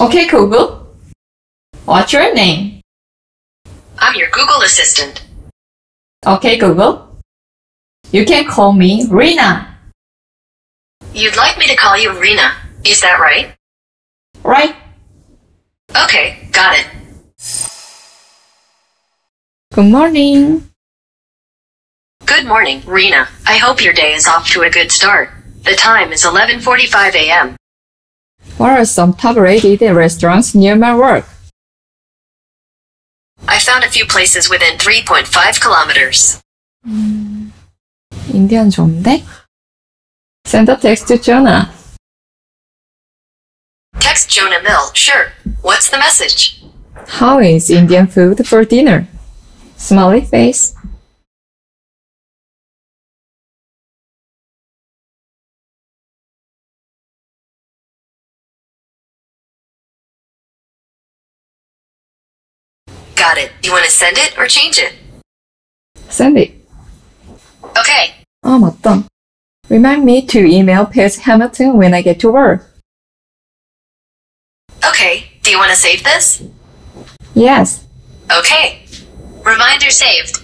Okay, Google. What's your name? I'm your Google Assistant. Okay, Google. You can call me Rina. You'd like me to call you Rena, is that right? Right? Okay, got it. Good morning. Good morning, Rena. I hope your day is off to a good start. The time is 11:45 a.m. What are some top-rated restaurants near my work? I found a few places within 3.5 kilometers. 인디안 좋은데? Send a text to Jonah. Text Jonah Mill, sure. What's the message? How is Indian food for dinner? Smiley face. Got it. You want to send it or change it? Send it. Okay. 아, 맞다. Remind me to email Piers Hamilton when I get to work. Okay. Do you want to save this? Yes. Okay. Reminder saved.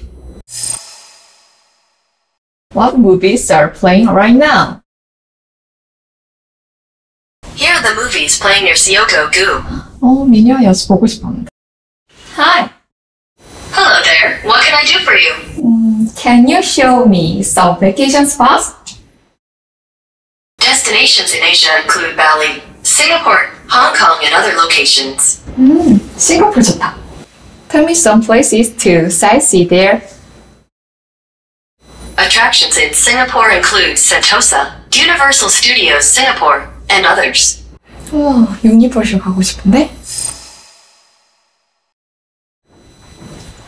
What movies are playing right now? Here are the movies playing near Sioko Gu. 어, 미녀 여수 보고 싶었는데. Hi. Hello there. What can I do for you? 음, can you show me some vacation spots? Destinations in Asia include Bali, Singapore, Hong Kong, and other locations. 음, 싱가포르 좋다. Tell me some places to sightsee there. Attractions in Singapore include Sentosa, Universal Studios Singapore, and others. 우와, 유니버셜 가고 싶은데?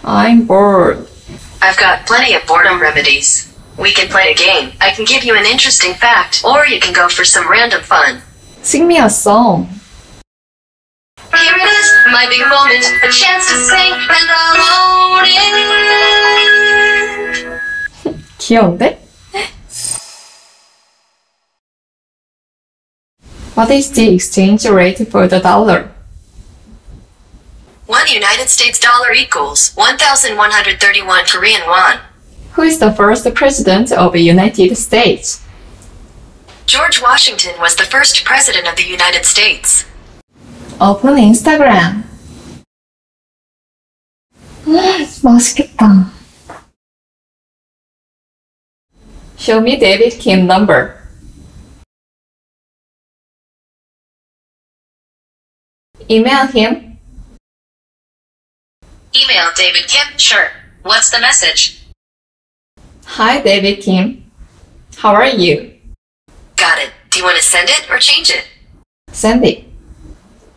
I'm bored. I've got plenty of boredom remedies. We can play a game. I can give you an interesting fact, or you can go for some random fun. Sing me a song. Here it is, my big moment, a chance to sing, and I'll own it. 귀여운데? What is the exchange rate for the dollar? One United States dollar equals 1,131 Korean won. Who is the first president of the United States? George Washington was the first president of the United States. Open Instagram. 맛있겠다. Show me David Kim number. Email him Email David Kim, sure. What's the message? Hi, David Kim. How are you? Got it. Do you want to send it or change it? Send it.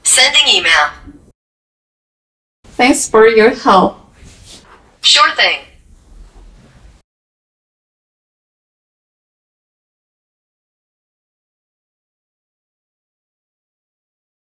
Sending email. Thanks for your help. Sure thing.